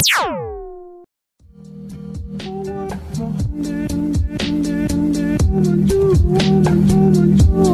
I'm gonna do